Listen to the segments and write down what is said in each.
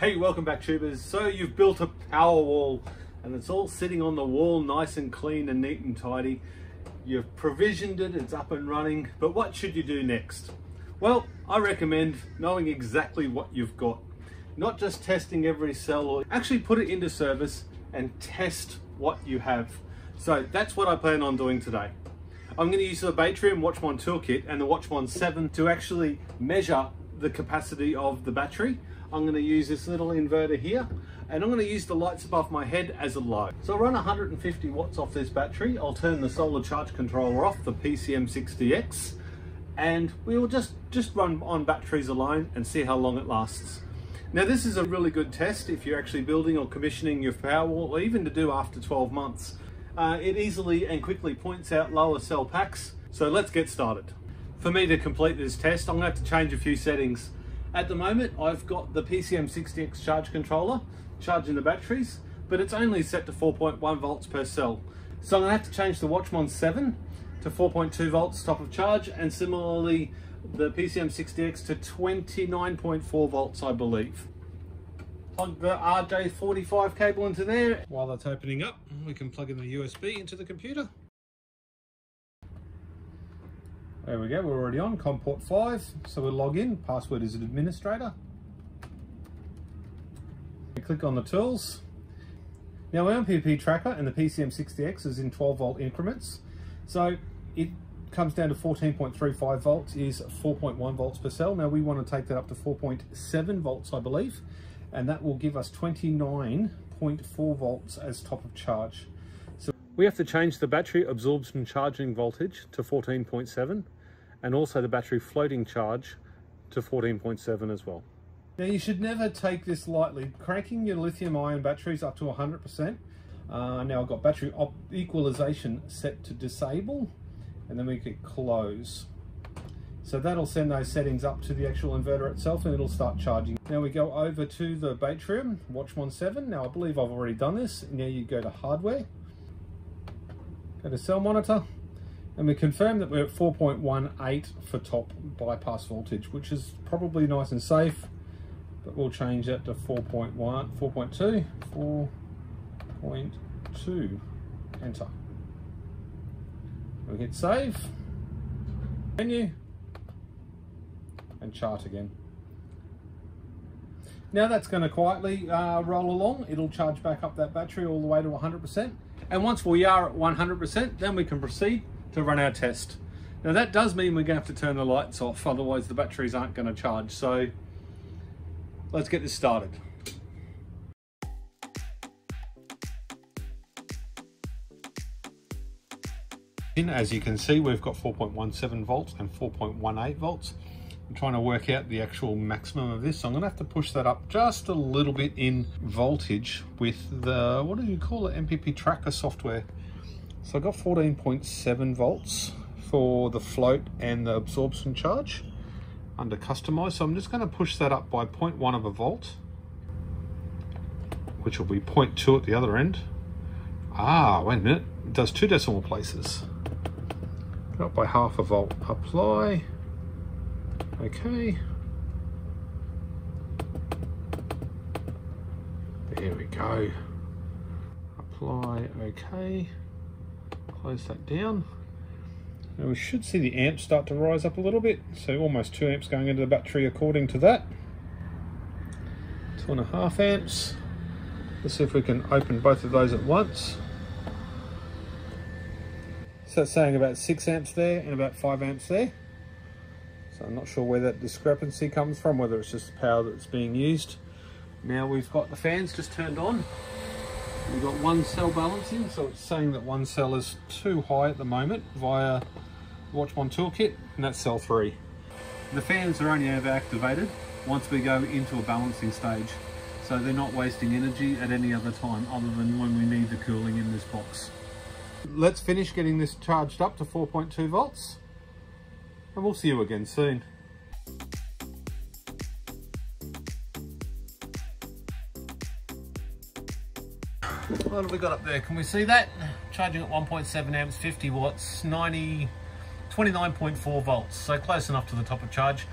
Hey, welcome back tubers. So you've built a power wall and it's all sitting on the wall nice and clean and neat and tidy. You've provisioned it, it's up and running, but what should you do next? Well, I recommend knowing exactly what you've got. Not just testing every cell, or actually put it into service and test what you have. So that's what I plan on doing today. I'm going to use the Batrium Watchmon Toolkit and the Watchmon 7 to actually measure the capacity of the battery. I'm going to use this little inverter here and I'm going to use the lights above my head as a load. So I'll run 150 watts off this battery. I'll turn the solar charge controller off, the PCM60X, and we will just, just run on batteries alone and see how long it lasts. Now this is a really good test if you're actually building or commissioning your Powerwall, or even to do after 12 months. Uh, it easily and quickly points out lower cell packs, so let's get started. For me to complete this test, I'm going to have to change a few settings. At the moment, I've got the PCM60X charge controller charging the batteries, but it's only set to 4.1 volts per cell. So I'm gonna have to change the Watchmon 7 to 4.2 volts top of charge, and similarly the PCM60X to 29.4 volts, I believe. Plug the RJ45 cable into there. While that's opening up, we can plug in the USB into the computer. There we go, we're already on COM port 5. So we'll log in, password is administrator. We click on the tools. Now our MPP tracker and the PCM60X is in 12 volt increments. So it comes down to 14.35 volts is 4.1 volts per cell. Now we want to take that up to 4.7 volts, I believe, and that will give us 29.4 volts as top of charge. We have to change the battery absorption charging voltage to 14.7 and also the battery floating charge to 14.7 as well. Now you should never take this lightly. Cranking your lithium ion batteries up to 100%. Uh, now I've got battery equalization set to disable and then we can close. So that'll send those settings up to the actual inverter itself and it'll start charging. Now we go over to the Batrium Watchmon 7. Now I believe I've already done this. Now you go to hardware, go to cell monitor, and we confirm that we're at 4.18 for top bypass voltage, which is probably nice and safe, but we'll change that to 4.1, 4.2, 4.2, enter. We hit save, menu, and chart again. Now that's going to quietly uh, roll along. It'll charge back up that battery all the way to 100%. And once we are at 100%, then we can proceed to run our test. Now that does mean we're going to have to turn the lights off, otherwise the batteries aren't going to charge. So let's get this started. As you can see, we've got 4.17 volts and 4.18 volts. I'm trying to work out the actual maximum of this. So I'm gonna have to push that up just a little bit in voltage with the, what do you call it, MPP tracker software. So I've got 14.7 volts for the float and the absorption charge under customize. So I'm just gonna push that up by 0.1 of a volt, which will be 0.2 at the other end. Ah, wait a minute, it does two decimal places. Up by half a volt, apply, okay. There we go. Apply, okay. Close that down. Now we should see the amps start to rise up a little bit. So almost two amps going into the battery according to that. Two and a half amps. Let's see if we can open both of those at once. So it's saying about six amps there and about five amps there. So I'm not sure where that discrepancy comes from, whether it's just the power that's being used. Now we've got the fans just turned on. We've got one cell balancing, so it's saying that one cell is too high at the moment via Watchmon Toolkit, and that's cell three. The fans are only ever activated once we go into a balancing stage. So they're not wasting energy at any other time other than when we need the cooling in this box. Let's finish getting this charged up to 4.2 volts and we'll see you again soon. What have we got up there? Can we see that? Charging at 1.7 amps, 50 watts, 90, 29.4 volts. So close enough to the top of charge.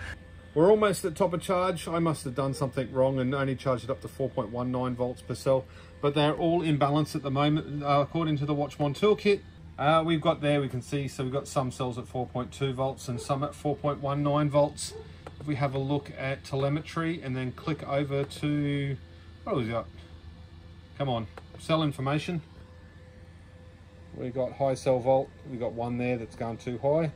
We're almost at top of charge. I must have done something wrong and only charged it up to 4.19 volts per cell, but they're all in balance at the moment, uh, according to the Watchmon toolkit. Uh, we've got there, we can see, so we've got some cells at 4.2 volts and some at 4.19 volts. If we have a look at telemetry and then click over to, what have we got? Come on, cell information. We've got high cell volt, we've got one there that's gone too high.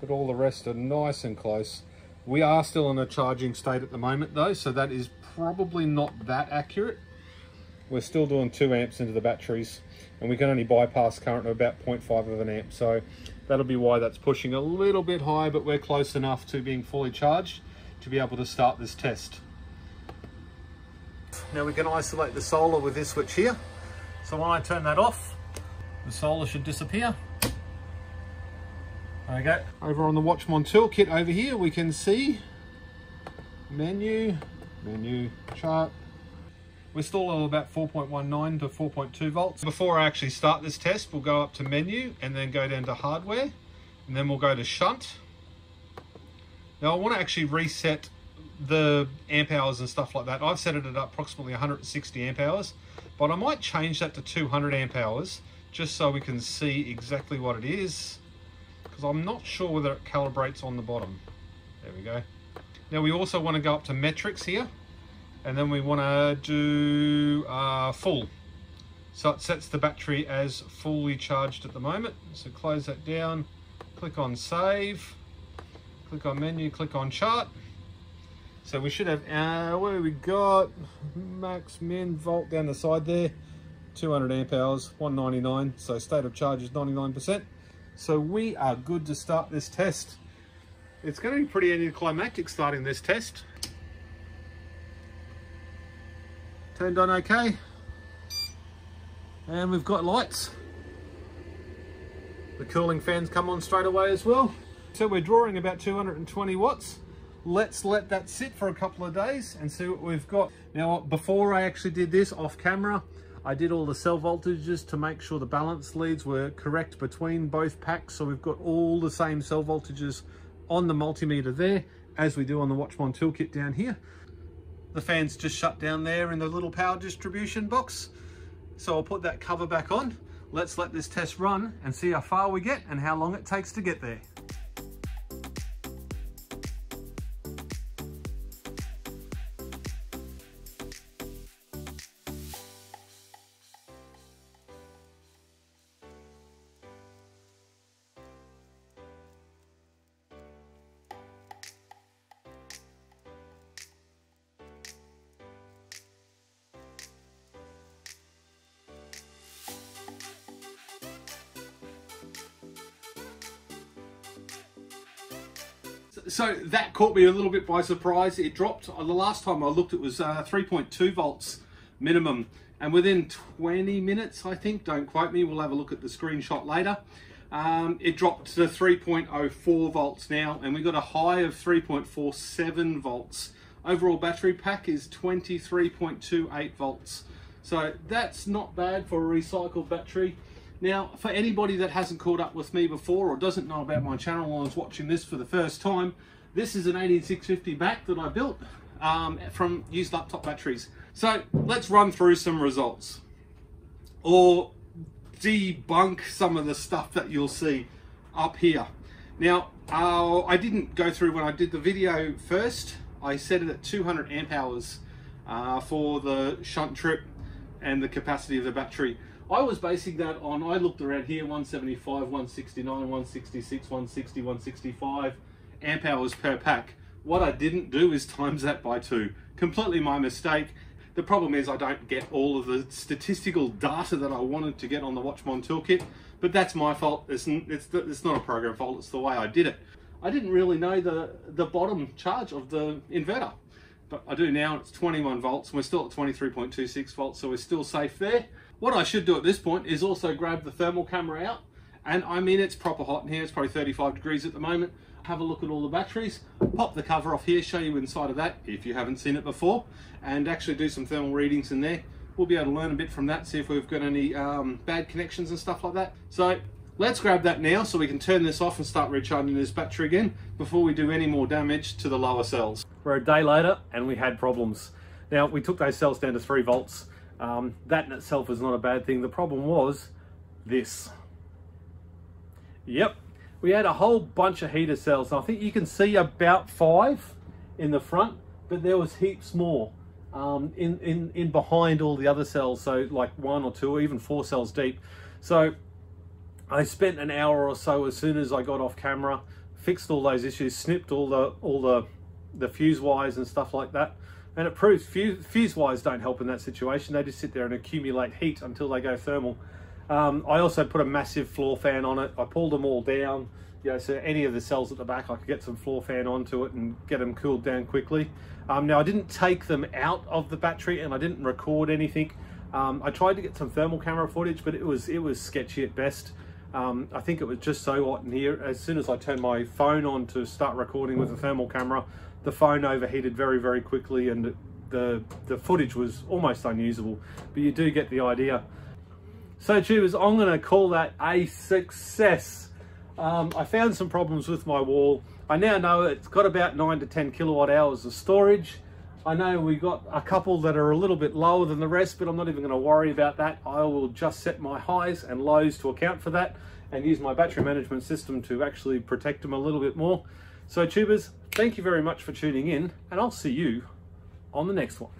But all the rest are nice and close. We are still in a charging state at the moment though, so that is probably not that accurate. We're still doing two amps into the batteries and we can only bypass current of about 0.5 of an amp. So that'll be why that's pushing a little bit high, but we're close enough to being fully charged to be able to start this test. Now we can isolate the solar with this switch here. So when I turn that off, the solar should disappear. Okay, over on the Watchmon toolkit over here, we can see menu, menu, chart. We're still at about 4.19 to 4.2 volts. Before I actually start this test, we'll go up to menu and then go down to hardware, and then we'll go to shunt. Now I want to actually reset the amp hours and stuff like that. I've set it at approximately 160 amp hours, but I might change that to 200 amp hours just so we can see exactly what it is because I'm not sure whether it calibrates on the bottom. There we go. Now we also want to go up to metrics here and then we want to do uh, full. So it sets the battery as fully charged at the moment. So close that down, click on save, click on menu, click on chart. So we should have, uh, where we got? Max, min, volt down the side there. 200 amp hours, 199. So state of charge is 99%. So we are good to start this test. It's going to be pretty anticlimactic starting this test. Turned on okay. And we've got lights. The cooling fans come on straight away as well. So we're drawing about 220 watts. Let's let that sit for a couple of days and see what we've got. Now, before I actually did this off camera, I did all the cell voltages to make sure the balance leads were correct between both packs. So we've got all the same cell voltages on the multimeter there, as we do on the Watchmon toolkit down here. The fan's just shut down there in the little power distribution box. So I'll put that cover back on. Let's let this test run and see how far we get and how long it takes to get there. So that caught me a little bit by surprise. It dropped. Uh, the last time I looked, it was uh, 3.2 volts minimum. And within 20 minutes, I think, don't quote me, we'll have a look at the screenshot later. Um, it dropped to 3.04 volts now, and we got a high of 3.47 volts. Overall battery pack is 23.28 volts. So that's not bad for a recycled battery. Now, for anybody that hasn't caught up with me before or doesn't know about my channel or is watching this for the first time, this is an 18650 back that I built um, from used laptop batteries. So let's run through some results or debunk some of the stuff that you'll see up here. Now, uh, I didn't go through when I did the video first. I set it at 200 amp hours uh, for the shunt trip and the capacity of the battery. I was basing that on, I looked around here, 175, 169, 166, 160, 165 amp hours per pack. What I didn't do is times that by two. Completely my mistake. The problem is I don't get all of the statistical data that I wanted to get on the Watchmon toolkit, but that's my fault. It's, it's, it's not a program fault, it's the way I did it. I didn't really know the, the bottom charge of the inverter, but I do now. It's 21 volts, and we're still at 23.26 volts, so we're still safe there. What I should do at this point is also grab the thermal camera out. And I mean, it's proper hot in here. It's probably 35 degrees at the moment. Have a look at all the batteries, pop the cover off here, show you inside of that if you haven't seen it before, and actually do some thermal readings in there. We'll be able to learn a bit from that, see if we've got any um, bad connections and stuff like that. So let's grab that now so we can turn this off and start recharging this battery again before we do any more damage to the lower cells. We're a day later and we had problems. Now we took those cells down to three volts. Um, that in itself is not a bad thing. The problem was this. Yep, we had a whole bunch of heater cells. I think you can see about five in the front, but there was heaps more um, in, in, in behind all the other cells. So like one or two or even four cells deep. So I spent an hour or so as soon as I got off camera, fixed all those issues, snipped all the all the the fuse wires and stuff like that. And it proves fuse, fuse wires don't help in that situation. They just sit there and accumulate heat until they go thermal. Um, I also put a massive floor fan on it. I pulled them all down, you know, so any of the cells at the back, I could get some floor fan onto it and get them cooled down quickly. Um, now I didn't take them out of the battery and I didn't record anything. Um, I tried to get some thermal camera footage, but it was it was sketchy at best. Um, I think it was just so hot in here. As soon as I turned my phone on to start recording with a thermal camera, the phone overheated very, very quickly and the, the footage was almost unusable, but you do get the idea. So tubers, I'm gonna call that a success. Um, I found some problems with my wall. I now know it's got about nine to 10 kilowatt hours of storage. I know we've got a couple that are a little bit lower than the rest, but I'm not even gonna worry about that. I will just set my highs and lows to account for that and use my battery management system to actually protect them a little bit more. So tubers, thank you very much for tuning in and I'll see you on the next one.